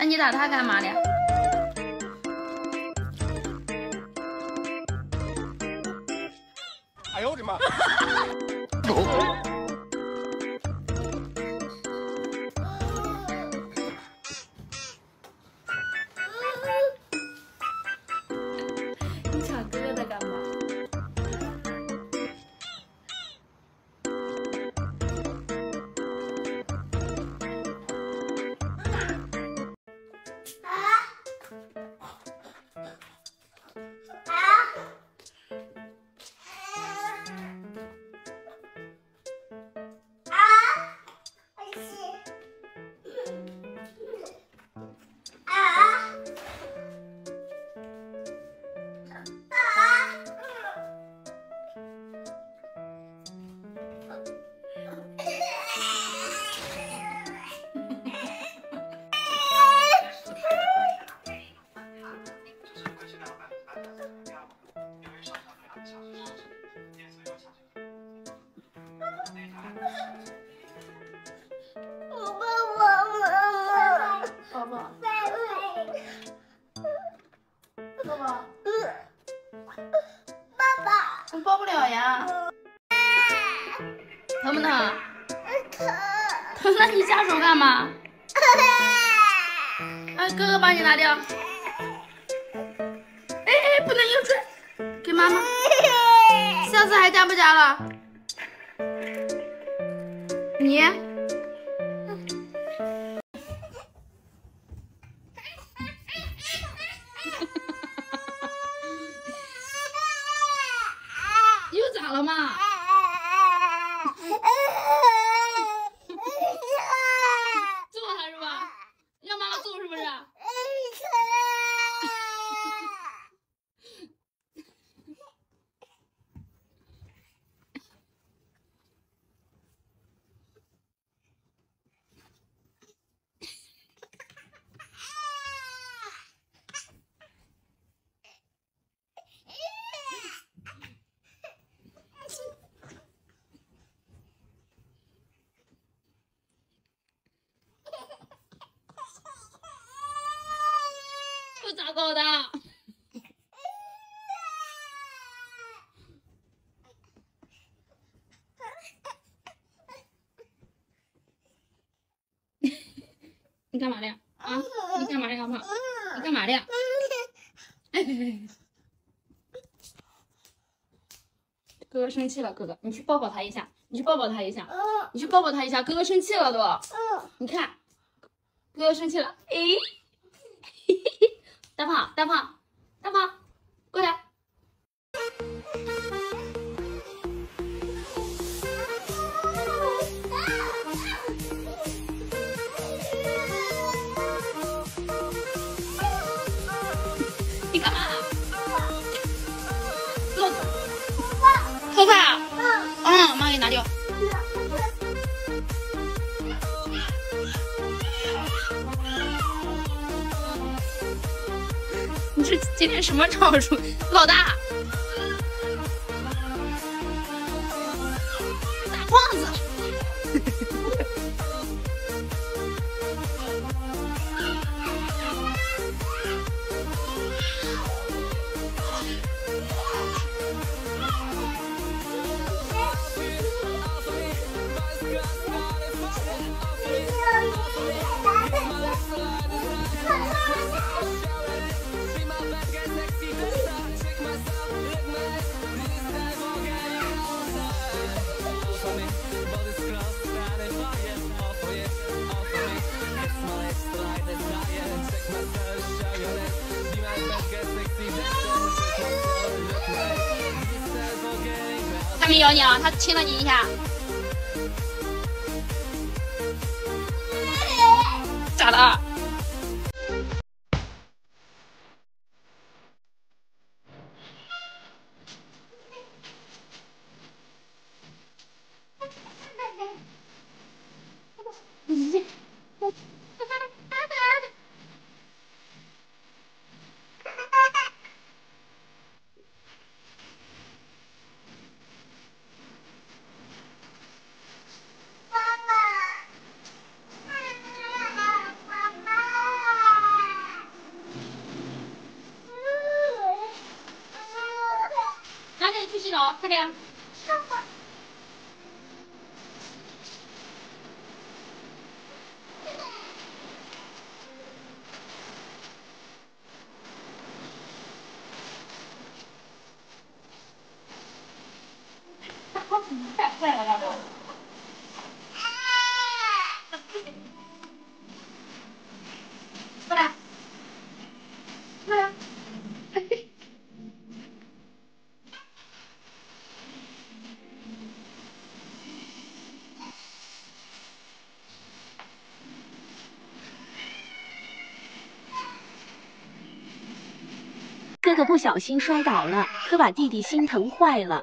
那你打他干嘛的？哎呦我的妈！你那你下手干嘛？哎，哥哥帮你拿掉。哎哎，不能硬拽，给妈妈。下次还加不加了？你？又咋了嘛？揍他是吧？让妈妈揍是不是？又咋搞的？你干嘛的呀？啊，你干嘛的呀，胖？你干嘛的呀？哎，哥哥生气了，哥哥，你去抱抱他一下，你去抱抱他一下，你去抱抱他一下，哥哥生气了都。你看，哥哥生气了，哎。大胖，大胖，大胖，过来。这今天什么招数，老？大没咬你啊，他亲了你一下。去洗澡快点哥哥不小心摔倒了，可把弟弟心疼坏了。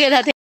给他推。